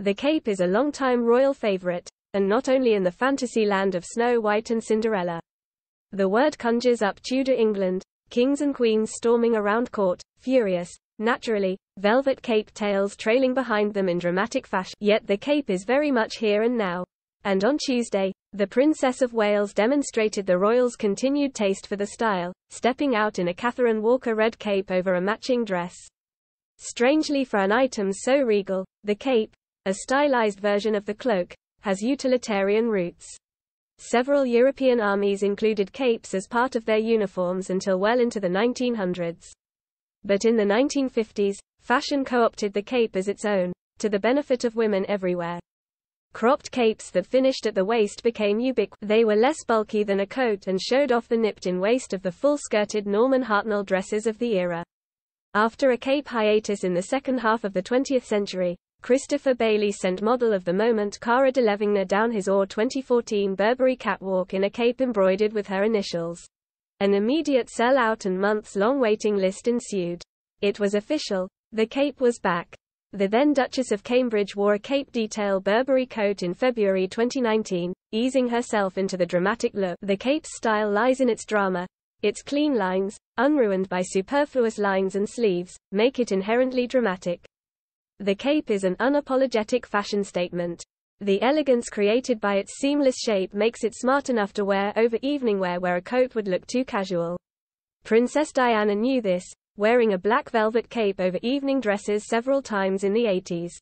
The cape is a long-time royal favorite, and not only in the fantasy land of Snow White and Cinderella. The word conjures up Tudor England, kings and queens storming around court, furious, naturally, velvet cape tails trailing behind them in dramatic fashion. Yet the cape is very much here and now. And on Tuesday, the Princess of Wales demonstrated the royals' continued taste for the style, stepping out in a Catherine Walker red cape over a matching dress. Strangely for an item so regal, the cape, a stylized version of the cloak, has utilitarian roots. Several European armies included capes as part of their uniforms until well into the 1900s. But in the 1950s, fashion co-opted the cape as its own, to the benefit of women everywhere. Cropped capes that finished at the waist became ubiquitous. They were less bulky than a coat and showed off the nipped-in waist of the full-skirted Norman Hartnell dresses of the era. After a cape hiatus in the second half of the 20th century, Christopher Bailey sent model of the moment Cara Delevingne down his OR 2014 Burberry catwalk in a cape embroidered with her initials. An immediate sell-out and months-long waiting list ensued. It was official. The cape was back. The then Duchess of Cambridge wore a cape detail Burberry coat in February 2019, easing herself into the dramatic look. The cape's style lies in its drama. Its clean lines, unruined by superfluous lines and sleeves, make it inherently dramatic. The cape is an unapologetic fashion statement. The elegance created by its seamless shape makes it smart enough to wear over evening wear where a coat would look too casual. Princess Diana knew this, wearing a black velvet cape over evening dresses several times in the 80s.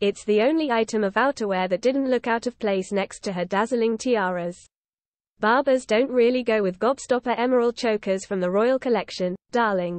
It's the only item of outerwear that didn't look out of place next to her dazzling tiaras. Barbours don't really go with gobstopper emerald chokers from the royal collection, darling.